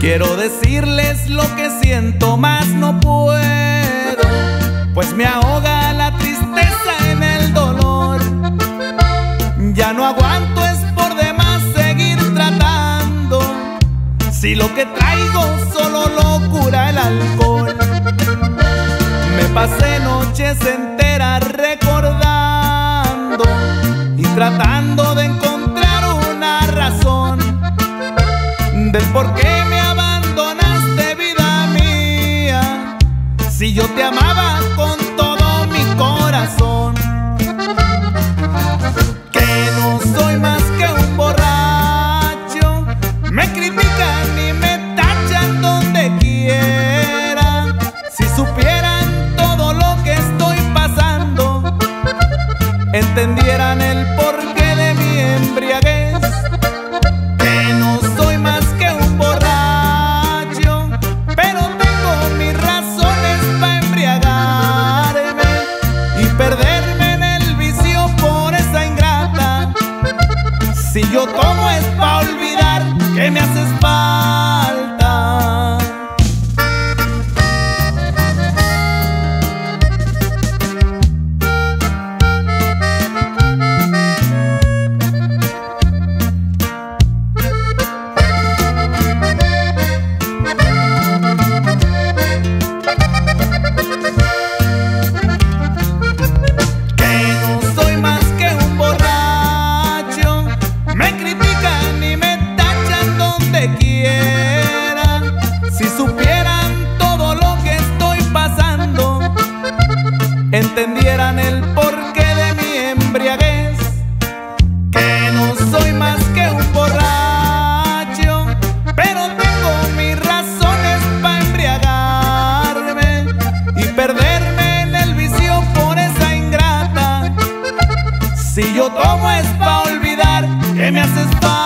Quiero decirles lo que siento, más Si lo que traigo solo lo cura el alcohol. Me pasé noches enteras recordando y tratando de encontrar una razón del por qué me abandonaste, vida mía. Si yo te amaba entendieran el porqué de mi embriaguez. Que no soy más que un borracho, pero tengo mis razones para embriagarme y perderme en el vicio por esa ingrata. Si yo tomo es pa' olvidar que me haces pa' el porqué de mi embriaguez, que no soy más que un borracho, pero tengo mis razones para embriagarme y perderme en el vicio por esa ingrata. Si yo tomo es para olvidar que me haces falta.